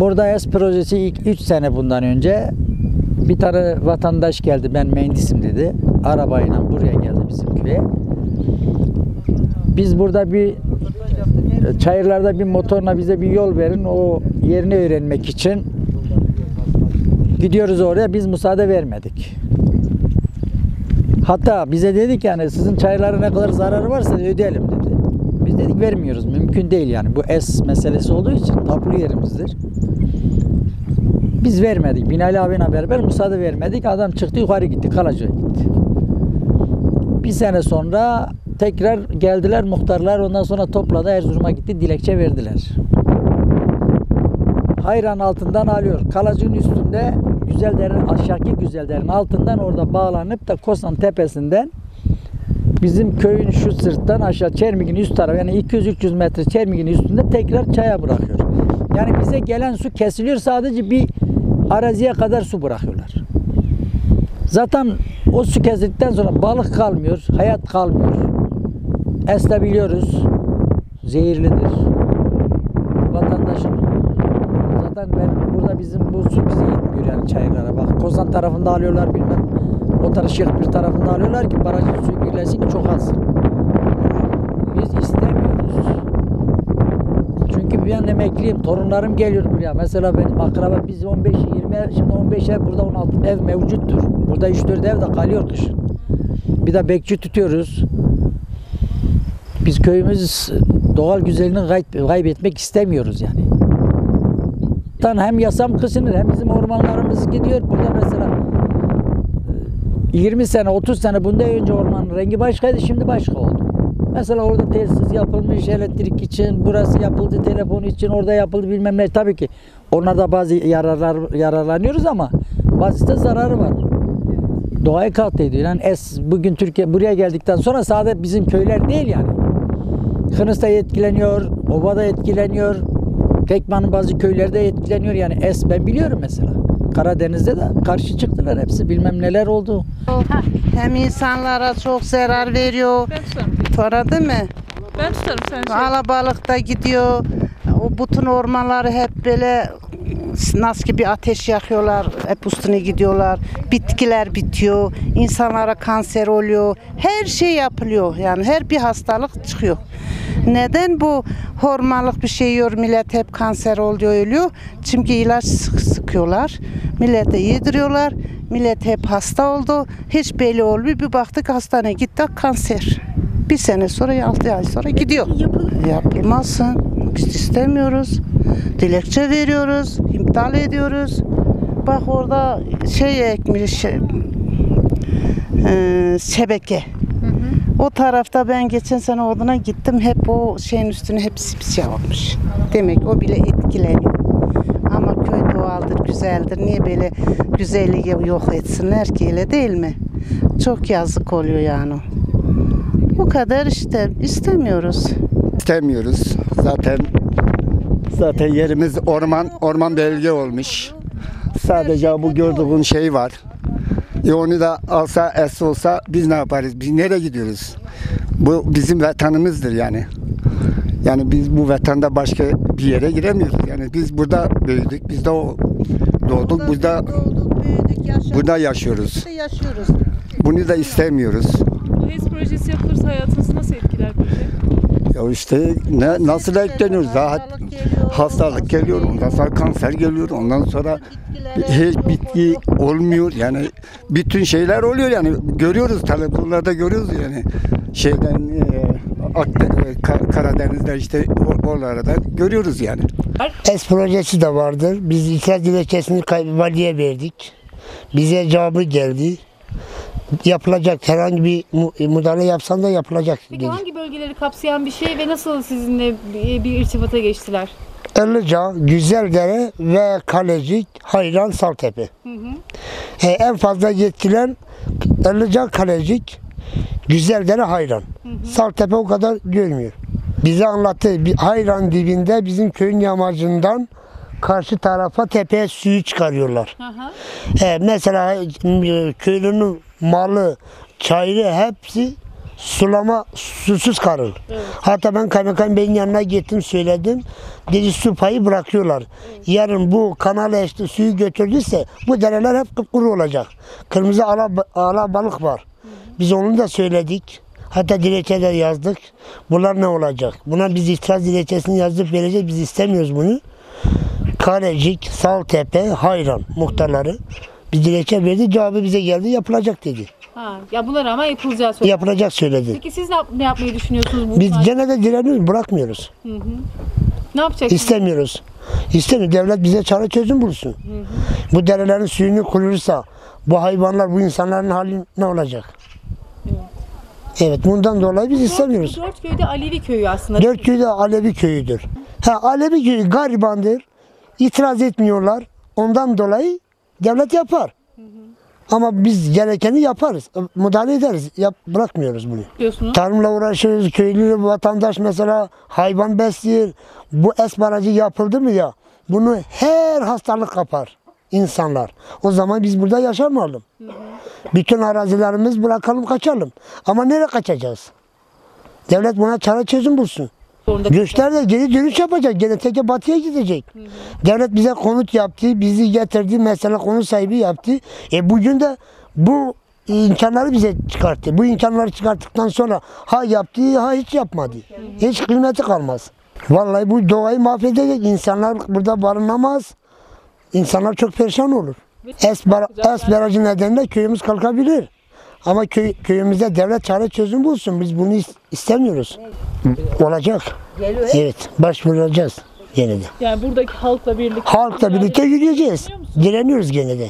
Burada ES projesi ilk 3 sene bundan önce bir tane vatandaş geldi ben mühendisim dedi. Arabayla buraya geldi bizim köye. Biz burada bir çayırlarda bir motorla bize bir yol verin o yerini öğrenmek için gidiyoruz oraya biz müsaade vermedik. Hatta bize dedik yani sizin çayırlara ne kadar zararı varsa ödeyelim dedik vermiyoruz. Mümkün değil yani. Bu es meselesi olduğu için tapulu yerimizdir. Biz vermedik. Binali abiyle beraber müsaade vermedik. Adam çıktı yukarı gitti. Kalaca'ya gitti. Bir sene sonra tekrar geldiler muhtarlar. Ondan sonra topladı. Erzurum'a gitti. Dilekçe verdiler. Hayran altından alıyor. Kalacın üstünde Güzelder'in aşağıki Güzelder'in altından orada bağlanıp da Kosan tepesinden bizim köyün şu sırttan aşağı Çermik'in üst tarafı yani 200-300 metre Çermik'in üstünde tekrar çaya bırakıyor. Yani bize gelen su kesiliyor sadece bir araziye kadar su bırakıyorlar. Zaten o su kesildikten sonra balık kalmıyor, hayat kalmıyor. Esle biliyoruz. Zehirlidir. Vatandaşın zaten ben burada bizim bu su bize yetmiyor yani çaylara bak. Kozan tarafında alıyorlar bilmem. O taraf Şehir bir tarafında alıyorlar ki barajın suyu birleşsin çok az. Biz istemiyoruz. Çünkü ben emekliyim. Torunlarım geliyor buraya. Mesela benim akraba biz 15 20 ev, şimdi 15 ev burada 16 ev mevcuttur. Burada 3-4 ev de kalıyor kışın. Bir de bekçi tutuyoruz. Biz köyümüz doğal güzelliğini kayb- kaybetmek istemiyoruz yani. Hem yasam kısınır hem bizim ormanlarımız gidiyor. Burada mesela 20 sene 30 sene bundan önce ormanın rengi başkaydı şimdi başka oldu. Mesela orada tesis yapılmış elektrik için, burası yapıldı telefon için, orada yapıldı bilmem ne. Tabii ki onlarda bazı yararlar yararlanıyoruz ama bazı da zararı var. Doğayı katlediyor. Yani es bugün Türkiye buraya geldikten sonra sadece bizim köyler değil yani. Kınıs da etkileniyor, Ova da etkileniyor, Tekman'ın bazı köyleri de etkileniyor. Yani es ben biliyorum mesela. Karadeniz'de de karşı çıktılar hepsi bilmem neler oldu. Hem insanlara çok zarar veriyor. Para değil mi? Ben tutarım sen şey. Alabalık da gidiyor. O bütün ormanları hep böyle nasıl ki bir ateş yakıyorlar. Hep üstüne gidiyorlar. Bitkiler bitiyor. insanlara kanser oluyor. Her şey yapılıyor. Yani her bir hastalık çıkıyor. Neden bu hormonluk bir şey yiyor millet hep kanser oluyor ölüyor? Çünkü ilaç sık sıkıyorlar. Millete yediriyorlar. Millet hep hasta oldu. Hiç belli olmuyor. Bir baktık hastaneye gittik kanser. Bir sene sonra, altı ay sonra gidiyor. Yapılmasın. Biz istemiyoruz. Dilekçe veriyoruz. iptal ediyoruz. Bak orada şey ekmiş, şey, eee, şebeke. O tarafta ben geçen sene oduna gittim. Hep o şeyin üstüne hep sipsiyah olmuş. Demek o bile etkileniyor. Ama köy doğaldır, güzeldir. Niye böyle güzelliği yok etsinler ki öyle değil mi? Çok yazık oluyor yani. Bu kadar işte istemiyoruz. istemiyoruz. Zaten zaten yerimiz orman orman bölge olmuş. Sadece bu gördüğün şey var. E onu da alsa es olsa biz ne yaparız? Biz nereye gidiyoruz? Bu bizim vatanımızdır yani. Yani biz bu vatanda başka bir yere giremiyoruz. Yani biz burada büyüdük, biz de o doğduk, burada doğduk, büyüdük, yaşadık. burada yaşıyoruz. İşte yaşıyoruz. Bunu da istemiyoruz. Bu HES projesi yapılırsa hayatınızı nasıl etkiler peki? Ya işte ne nasıl ekleniyoruz? Daha Hastalık geliyor. hastalık geliyor, ondan sonra kanser geliyor, ondan sonra hiç bitki olmuyor yani bütün şeyler oluyor yani görüyoruz televizyonlarda görüyoruz yani şeyden e, Akde- e, Ka- Karadeniz'de işte o- oralarda görüyoruz yani. ES projesi de vardır. Biz itiraz dilekçesini valiye verdik. Bize cevabı geldi. Yapılacak herhangi bir mu- müdahale yapsan da yapılacak Peki dedi. hangi bölgeleri kapsayan bir şey ve nasıl sizinle bir bir irtibata geçtiler? Ilıca, Güzeldere ve Kalecik, Hayran, Saltepe. E, en fazla yetkilen Ilıca, Kalecik, Güzeldere, Hayran. Saltepe o kadar görmüyor. Bize anlattı. Hayran dibinde bizim köyün yamacından karşı tarafa tepeye suyu çıkarıyorlar. Hı hı. E, mesela e, köylünün malı, çayırı hepsi sulama susuz kalır. Hatta ben kaymakam beyin yanına gittim söyledim. Dedi su payı bırakıyorlar. Yarın bu kanal eşti suyu götürdüyse bu dereler hep kıpkuru olacak. Kırmızı ala, ala balık var. Biz onu da söyledik. Hatta dilekçede yazdık. Bunlar ne olacak? Buna biz itiraz dilekçesini yazıp vereceğiz. Biz istemiyoruz bunu. Kalecik, Saltepe, Hayran muhtarları. Bir dilekçe verdi. Cevabı bize geldi. Yapılacak dedi. Ha, ya bunlar ama yapılacağı söyleniyor. Yapılacak söyledi. Peki siz ne, yap- ne yapmayı düşünüyorsunuz bu Biz konuda? gene de direniyoruz. Bırakmıyoruz. Ne yapacaksınız? İstemiyoruz. İstemiyor. Devlet bize çare çözüm bulsun. Bu derelerin suyunu kurursa bu hayvanlar, bu insanların hali ne olacak? Evet bundan dolayı biz istemiyoruz. Dört köyde Alevi köyü aslında. Dört köy de Alevi köyüdür. Ha Alevi köyü garibandır. İtiraz etmiyorlar. Ondan dolayı devlet yapar. Ama biz gerekeni yaparız. Müdahale ederiz. Yap, bırakmıyoruz bunu. diyorsunuz. Tarımla uğraşıyoruz. Köylü vatandaş mesela hayvan besliyor. Bu es barajı yapıldı mı ya? Bunu her hastalık kapar insanlar. O zaman biz burada yaşamayalım. Bütün arazilerimiz bırakalım kaçalım. Ama nereye kaçacağız? Devlet buna çare çözüm bulsun. Zorunda Göçler de geri dönüş yapacak. Gene teke batıya gidecek. Devlet bize konut yaptı. Bizi getirdi. Mesela konut sahibi yaptı. E bugün de bu imkanları bize çıkarttı. Bu imkanları çıkarttıktan sonra ha yaptı ha hiç yapmadı. Hiç kıymeti kalmaz. Vallahi bu doğayı mahvedecek. İnsanlar burada barınamaz. İnsanlar çok perişan olur. Es, bar- es barajı nedeniyle köyümüz kalkabilir. Ama köy, köyümüzde devlet çare çözüm bulsun. Biz bunu is- istemiyoruz. Olacak. Evet, başvuracağız gene de. Yani buradaki halkla birlikte. Halkla birlikte yürüyeceğiz. Direniyoruz gene de.